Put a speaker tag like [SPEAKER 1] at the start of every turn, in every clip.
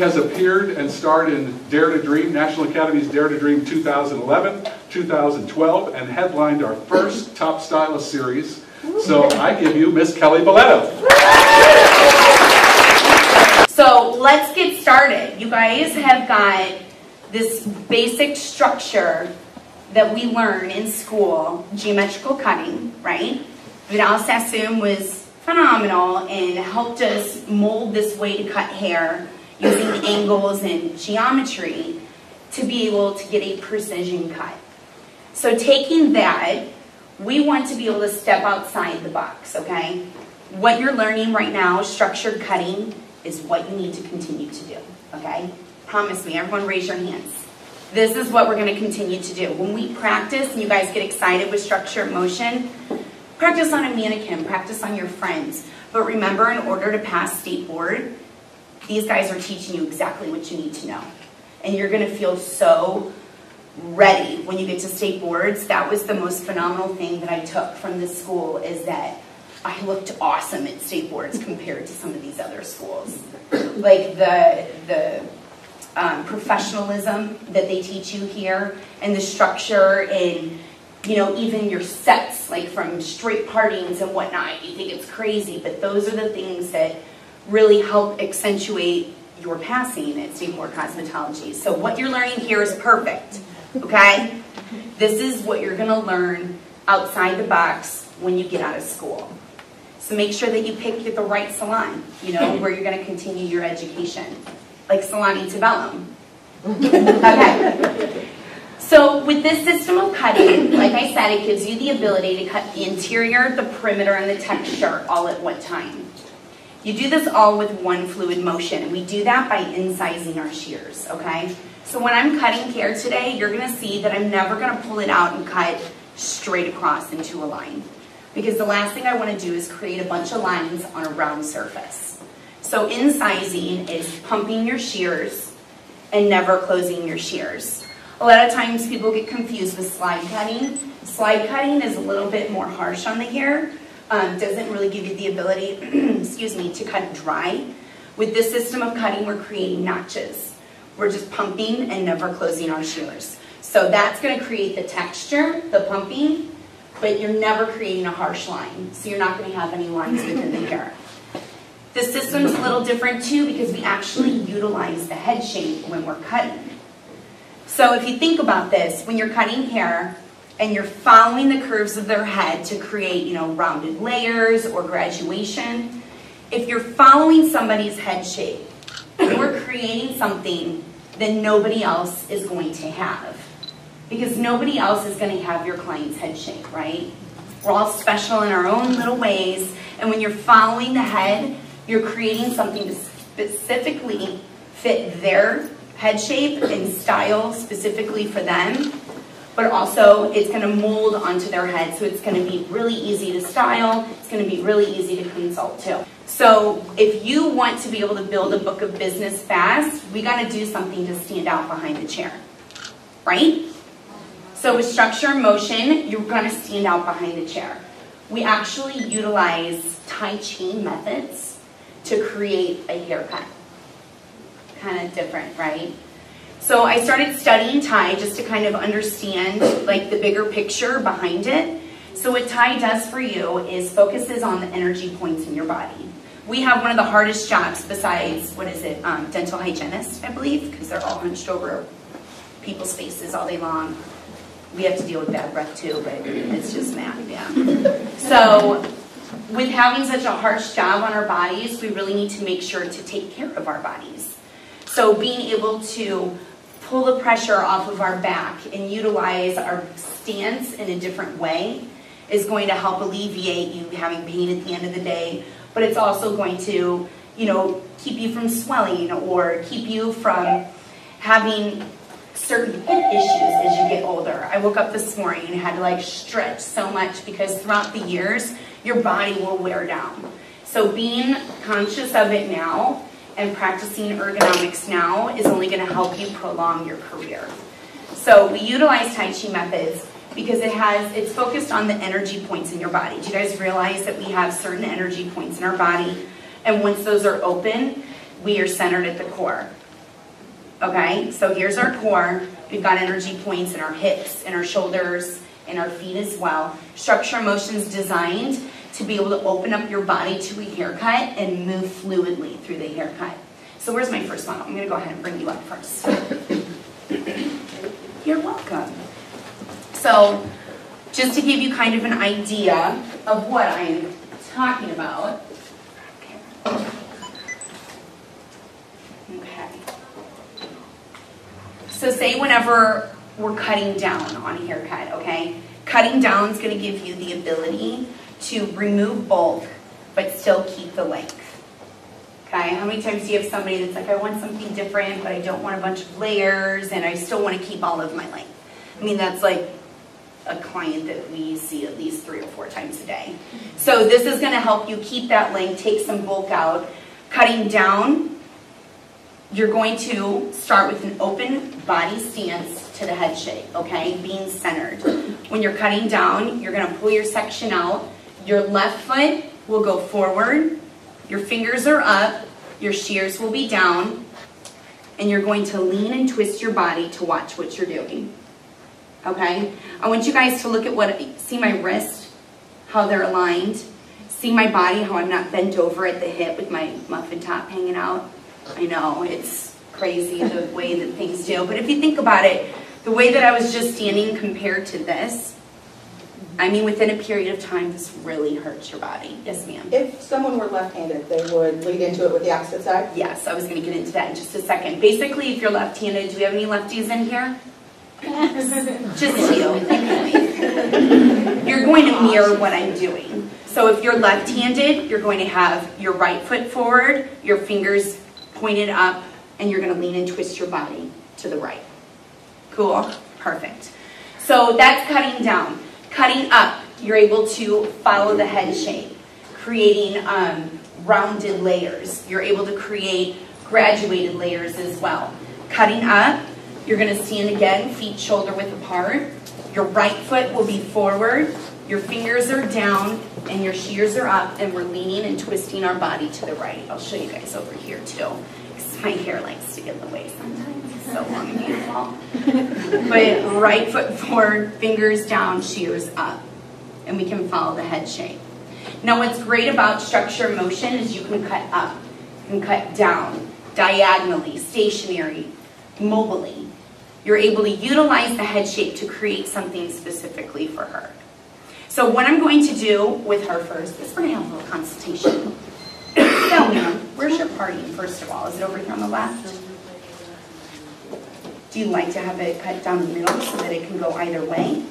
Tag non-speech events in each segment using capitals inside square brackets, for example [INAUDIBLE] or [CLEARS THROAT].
[SPEAKER 1] has appeared and starred in Dare to Dream, National Academy's Dare to Dream 2011, 2012, and headlined our first [LAUGHS] Top Stylist series. So I give you Miss Kelly Bileddo.
[SPEAKER 2] So let's get started. You guys have got this basic structure that we learn in school, geometrical cutting, right? Vidal Sassoon was phenomenal and helped us mold this way to cut hair using angles and geometry to be able to get a precision cut. So taking that, we want to be able to step outside the box, okay? What you're learning right now, structured cutting, is what you need to continue to do, okay? Promise me, everyone raise your hands. This is what we're gonna continue to do. When we practice and you guys get excited with structure motion, practice on a mannequin, practice on your friends. But remember, in order to pass state board, these guys are teaching you exactly what you need to know. And you're gonna feel so ready when you get to state boards. That was the most phenomenal thing that I took from this school is that I looked awesome at state boards compared to some of these other schools. Like the, the um, professionalism that they teach you here and the structure and you know, even your sets, like from straight partings and whatnot, you think it's crazy, but those are the things that really help accentuate your passing at Board Cosmetology. So what you're learning here is perfect, okay? This is what you're gonna learn outside the box when you get out of school. So make sure that you pick the right salon, you know, where you're gonna continue your education, like Salon Antebellum. okay. So with this system of cutting, like I said, it gives you the ability to cut the interior, the perimeter, and the texture all at one time. You do this all with one fluid motion, we do that by incising our shears, okay? So when I'm cutting hair today, you're gonna see that I'm never gonna pull it out and cut straight across into a line. Because the last thing I wanna do is create a bunch of lines on a round surface. So incising is pumping your shears and never closing your shears. A lot of times people get confused with slide cutting. Slide cutting is a little bit more harsh on the hair. Um, doesn't really give you the ability, [CLEARS THROAT] excuse me, to cut dry. With this system of cutting, we're creating notches. We're just pumping and never closing our shears. So that's gonna create the texture, the pumping, but you're never creating a harsh line. So you're not gonna have any lines within the hair. The system's a little different too because we actually utilize the head shape when we're cutting. So if you think about this, when you're cutting hair and you're following the curves of their head to create, you know, rounded layers or graduation, if you're following somebody's head shape, you're creating something that nobody else is going to have. Because nobody else is going to have your client's head shape, right? We're all special in our own little ways, and when you're following the head, you're creating something to specifically fit their head shape and style specifically for them, but also it's going to mold onto their head, so it's going to be really easy to style, it's going to be really easy to consult too. So if you want to be able to build a book of business fast, we got to do something to stand out behind the chair, right? So with structure and motion, you're going to stand out behind the chair. We actually utilize Tai Chi methods to create a haircut kind of different, right? So I started studying Thai just to kind of understand like the bigger picture behind it. So what Thai does for you is focuses on the energy points in your body. We have one of the hardest jobs besides, what is it, um, dental hygienist, I believe, because they're all hunched over people's faces all day long. We have to deal with bad breath too, but it's just math, yeah. [LAUGHS] So with having such a harsh job on our bodies, we really need to make sure to take care of our bodies. So being able to pull the pressure off of our back and utilize our stance in a different way is going to help alleviate you having pain at the end of the day, but it's also going to, you know, keep you from swelling or keep you from having certain hip issues as you get older. I woke up this morning and had to like stretch so much because throughout the years, your body will wear down. So being conscious of it now and practicing ergonomics now is only going to help you prolong your career. So we utilize Tai Chi methods because it has it's focused on the energy points in your body. Do you guys realize that we have certain energy points in our body and once those are open, we are centered at the core. Okay, so here's our core. We've got energy points in our hips, in our shoulders, in our feet as well. Structure motion is designed to be able to open up your body to a haircut and move fluidly through the haircut. So where's my first model? I'm gonna go ahead and bring you up first. You're welcome. So just to give you kind of an idea of what I'm talking about. Okay. So say whenever we're cutting down on a haircut, okay? Cutting down is going to give you the ability to remove bulk, but still keep the length. Okay, how many times do you have somebody that's like, I want something different, but I don't want a bunch of layers, and I still want to keep all of my length? I mean, that's like a client that we see at least three or four times a day. So this is going to help you keep that length, take some bulk out. Cutting down, you're going to start with an open body stance to the head shape, okay? Being centered. When you're cutting down, you're going to pull your section out. Your left foot will go forward. Your fingers are up. Your shears will be down. And you're going to lean and twist your body to watch what you're doing. Okay? I want you guys to look at what, see my wrist, how they're aligned. See my body, how I'm not bent over at the hip with my muffin top hanging out. I know, it's crazy the way that things do. But if you think about it, the way that I was just standing compared to this, I mean, within a period of time, this really hurts your body. Yes, ma'am.
[SPEAKER 3] If someone were left-handed, they would lead into it with the opposite side?
[SPEAKER 2] Yes, I was going to get into that in just a second. Basically, if you're left-handed, do we have any lefties in here? Just you. You're going to mirror what I'm doing. So if you're left-handed, you're going to have your right foot forward, your fingers pointed up, and you're going to lean and twist your body to the right. Cool? Perfect. So that's cutting down. Cutting up, you're able to follow the head shape, creating um, rounded layers. You're able to create graduated layers as well. Cutting up, you're going to stand again, feet shoulder width apart. Your right foot will be forward, your fingers are down, and your shears are up, and we're leaning and twisting our body to the right. I'll show you guys over here too, because my hair likes to get in the way sometimes. So long and beautiful. but right foot forward, fingers down, shears up, and we can follow the head shape. Now what's great about structure motion is you can cut up, you can cut down, diagonally, stationary, mobily you're able to utilize the head shape to create something specifically for her. So what I'm going to do with her first is we're going to have a little consultation. [COUGHS] Me, where's your party, first of all? Is it over here on the left? Do you like to have it cut down the middle so that it can go either way?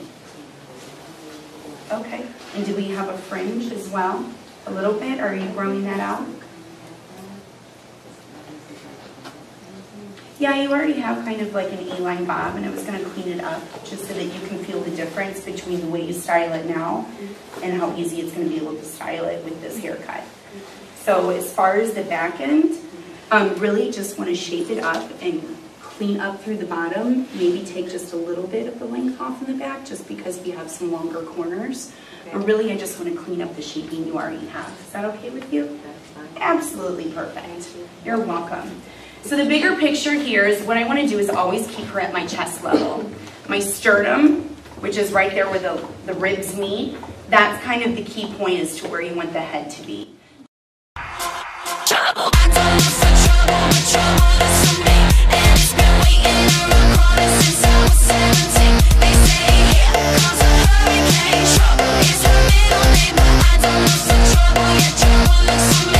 [SPEAKER 2] Okay. And do we have a fringe as well? A little bit? Or are you growing that out? Yeah, you already have kind of like an A-line bob, and I was going to clean it up just so that you can feel the difference between the way you style it now and how easy it's going to be able to style it with this haircut. So as far as the back end, um, really just want to shape it up and clean up through the bottom. Maybe take just a little bit of the length off in the back just because we have some longer corners. Okay. But really, I just want to clean up the shaping you already have. Is that okay with you? Absolutely perfect. You're welcome. So the bigger picture here is what I want to do is always keep her at my chest level. My sternum, which is right there where the, the ribs meet, that's kind of the key point as to where you want the head to be. Trouble,
[SPEAKER 4] Trouble is middle name I don't some trouble yet you won't look so